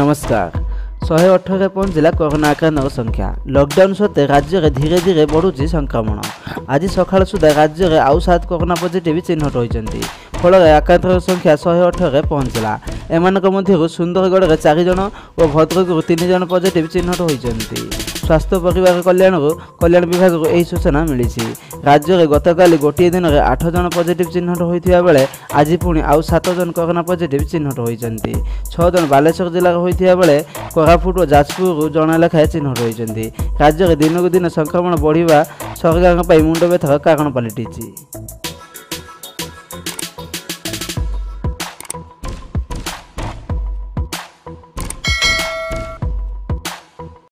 ନମସ୍କାର ଶହେ ଅଠରରେ ପହଞ୍ଚିଲା କରୋନା ଆକ୍ରାନ୍ତଙ୍କ ସଂଖ୍ୟା ଲକଡାଉନ୍ ସତ୍ତ୍ୱେ ରାଜ୍ୟରେ ଧୀରେ ଧୀରେ ବଢ଼ୁଛି ସଂକ୍ରମଣ ଆଜି ସକାଳ ସୁଦ୍ଧା ରାଜ୍ୟରେ ଆଉ ସାତ କରୋନା ପଜିଟିଭ୍ ଚିହ୍ନଟ ହୋଇଛନ୍ତି। ଫଳରେ ଆକ୍ରାନ୍ତଙ୍କ ସଂଖ୍ୟା ଶହେ ଅଠରରେ ପହଞ୍ଚିଲା। ଏମାନଙ୍କ ମଧ୍ୟରୁ ସୁନ୍ଦରଗଡ଼ରେ ଚାରି ଜଣ ଓ ଭଦ୍ରକରୁ ତିନି ଜଣ ପଜିଟିଭ୍ ଚିହ୍ନଟ ହୋଇଛନ୍ତି। ସ୍ୱାସ୍ଥ୍ୟ ପରିବାର କଲ୍ୟାଣରୁ କଲ୍ୟାଣ ବିଭାଗରୁ ଏହି ସୂଚନା ମିଳିଛି। ରାଜ୍ୟରେ ଗତକାଲି ଗୋଟିଏ ଦିନରେ ଆଠ ଜଣ ପଜିଟିଭ୍ ଚିହ୍ନଟ ହୋଇଥିବା ବେଳେ ଆଜି ପୁଣି ଆଉ ସାତ ଜଣ କରୋନା ପଜିଟିଭ୍ ଚିହ୍ନଟ ହୋଇଛନ୍ତି। ଛଅ ଜଣ ବାଲେଶ୍ୱର ଜିଲ୍ଲାର ହୋଇଥିବା ବେଳେ କୋରାପୁଟ ଓ ଯାଜପୁରରୁ ଜଣେ ଲେଖାଏଁ ଚିହ୍ନଟ ହୋଇଛନ୍ତି। ରାଜ୍ୟରେ ଦିନକୁ ଦିନ ସଂକ୍ରମଣ ବଢ଼ିବା ସରକାରଙ୍କ ପାଇଁ ମୁଣ୍ଡବ୍ୟଥାର କାରଣ ପାଲଟିଛି।